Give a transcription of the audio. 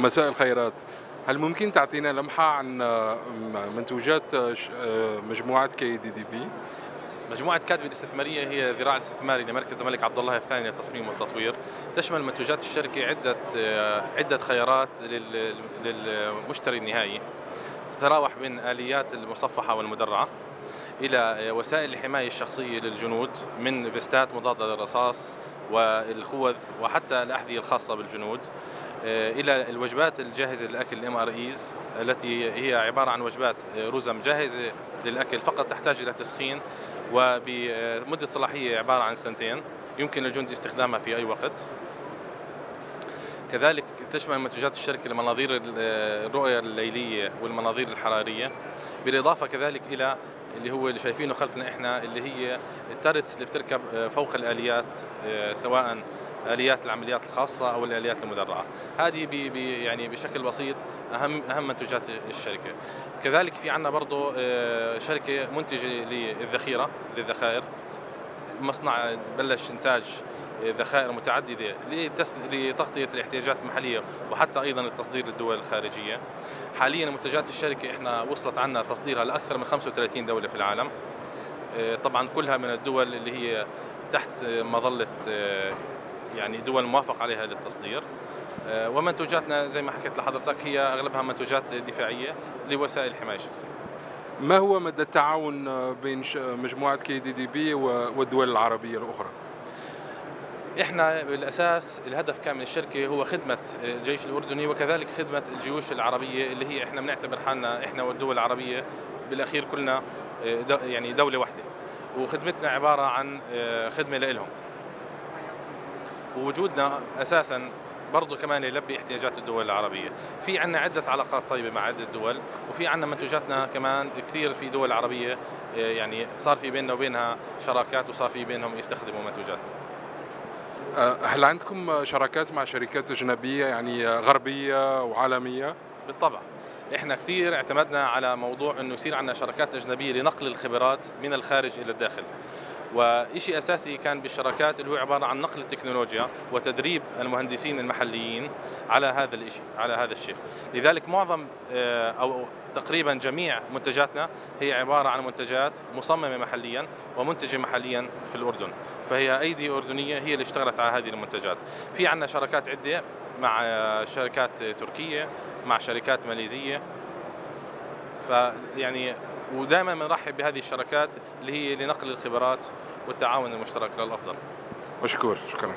مساء الخيرات. هل ممكن تعطينا لمحة عن آه، منتوجات آه، آه، مجموعة كي دي دي بي مجموعة كاتب الاستثمارية هي ذراع الاستثماري لمركز الملك عبد الله الثاني للتصميم والتطوير. تشمل منتوجات الشركة عدة عدة خيارات لل- للمشتري النهائي. تتراوح بين آليات المصفحة والمدرعة إلى وسائل الحماية الشخصية للجنود من فيستات مضادة للرصاص والخوذ وحتى الأحذية الخاصة بالجنود. آه، إلى الوجبات الجاهزة للأكل ال MREs التي هي عبارة عن وجبات آه، رزم جاهزة للأكل فقط تحتاج إلى تسخين وبمدة صلاحية عبارة عن سنتين يمكن للجندي استخدامها في أي وقت. كذلك تشمل منتجات الشركة المناظير ال- الرؤية الليلية والمناظير الحرارية بالإضافة كذلك إلى اللي هو اللي شايفينه خلفنا إحنا اللي هي ال turrets اللي بتركب آه، فوق الآليات آه، سواء آليات العمليات الخاصة أو الآليات المدرعة. هذه بي بي يعني بشكل بسيط أهم أهم منتجات الشركة. كذلك في عندنا برضه آه، شركة منتجة للذخيرة للذخائر. مصنع بلش إنتاج ذخائر متعددة لتس... لتغطية الاحتياجات المحلية وحتى أيضا التصدير للدول الخارجية. حاليا منتجات الشركة إحنا وصلت عنا تصديرها لأكثر من 35 دولة في العالم. آه، طبعا كلها من الدول اللي هي تحت مظلة آه، يعني دول موافق عليها للتصدير. آه، ومنتوجاتنا زي ما حكيت لحضرتك هي أغلبها منتوجات دفاعية لوسائل الحمايه الشخصيه. ما هو مدى التعاون بين مجموعة كي دي دي بي والدول العربية الأخرى إحنا بالأساس الهدف كان من الشركة هو خدمة الجيش الأردني وكذلك خدمة الجيوش العربية اللي هي إحنا بنعتبر حالنا إحنا والدول العربية بالأخير كلنا دو- يعني دولة واحدة. وخدمتنا عبارة عن خدمة لهم ووجودنا أساسا برضه كمان يلبي احتياجات الدول العربية. في عنا عدة علاقات طيبة مع عدة دول وفي عنا منتوجاتنا كمان كثير في دول عربية يعني صار في بيننا وبينها شراكات وصار في بينهم يستخدموا منتوجاتنا. آه، هل عندكم آه، شراكات مع شركات أجنبية يعني آه، غربية وعالمية؟ بالطبع. إحنا كثير اعتمدنا على موضوع إنه يصير عندنا شراكات أجنبية لنقل الخبرات من الخارج إلى الداخل. وشيء أساسي كان بالشراكات اللي هو عبارة عن نقل التكنولوجيا وتدريب المهندسين المحليين على هذا الشيء على هذا الشيء. لذلك معظم آه، أو تقريبا جميع منتجاتنا هي عبارة عن منتجات مصممة محليا ومنتجة محليا في الأردن. فهي أيدي أردنية هي اللي اشتغلت على هذه المنتجات. في عندنا شراكات عدة مع شركات تركية مع شركات ماليزية. فيعني ودائما بنرحب بهذه الشراكات اللي هي لنقل الخبرات والتعاون المشترك للأفضل. مشكور شكرا.